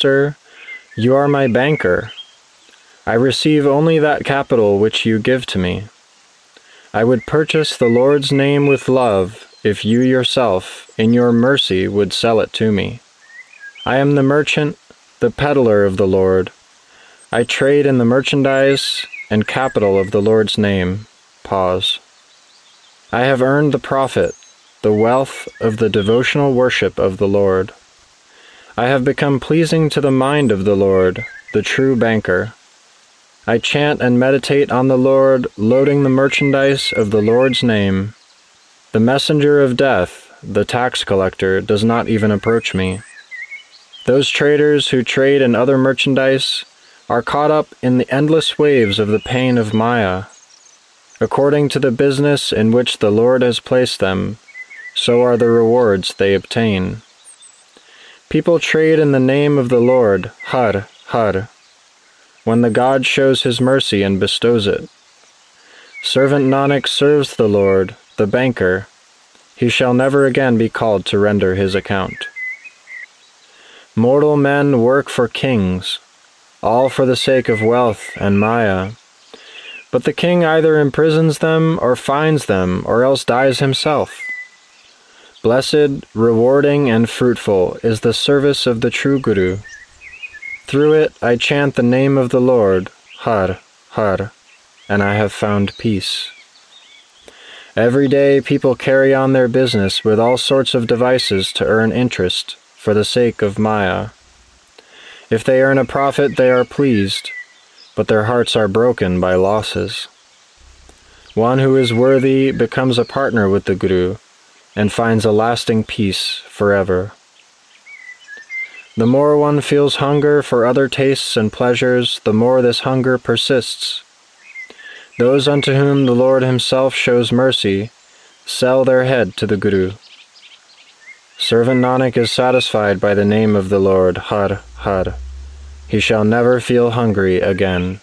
Master, you are my banker. I receive only that capital which you give to me. I would purchase the Lord's name with love if you yourself, in your mercy, would sell it to me. I am the merchant, the peddler of the Lord. I trade in the merchandise and capital of the Lord's name. Pause. I have earned the profit, the wealth of the devotional worship of the Lord. I have become pleasing to the mind of the Lord, the true banker. I chant and meditate on the Lord, loading the merchandise of the Lord's name. The messenger of death, the tax collector, does not even approach me. Those traders who trade in other merchandise are caught up in the endless waves of the pain of Maya. According to the business in which the Lord has placed them, so are the rewards they obtain. People trade in the name of the Lord, Har, Har, when the God shows his mercy and bestows it. Servant Nanak serves the Lord, the banker. He shall never again be called to render his account. Mortal men work for kings, all for the sake of wealth and Maya. But the king either imprisons them or fines them, or else dies himself. Blessed, rewarding, and fruitful is the service of the true Guru. Through it I chant the name of the Lord, Har, Har, and I have found peace. Every day people carry on their business with all sorts of devices to earn interest for the sake of Maya. If they earn a profit, they are pleased, but their hearts are broken by losses. One who is worthy becomes a partner with the Guru and finds a lasting peace forever. The more one feels hunger for other tastes and pleasures, the more this hunger persists. Those unto whom the Lord Himself shows mercy sell their head to the Guru. Servant Nanak is satisfied by the name of the Lord, Har, Har. He shall never feel hungry again.